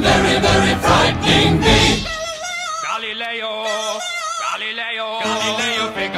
very, very frightening me. Galileo, Galileo, Galileo Galileo.